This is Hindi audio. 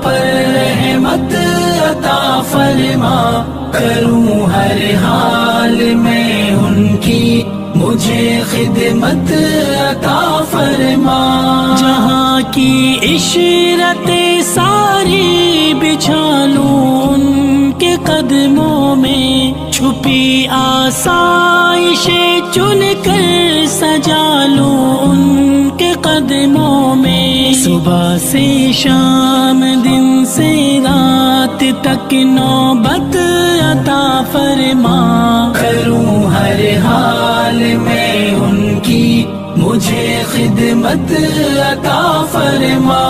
खिदमत अता फरमा करूँ हर हाल में उनकी। मुझे खिदमत अता फरमा। जहाँ की इशरत सारी बिछा लूँ उनके कदमों में छुपी आसाइशे चुन कर सजा लूँ, उनके कदमों में। सुबह से शाम से रात तक नौबत अता फरमा। करूँ हर हाल में उनकी मुझे खिदमत अता फरमा।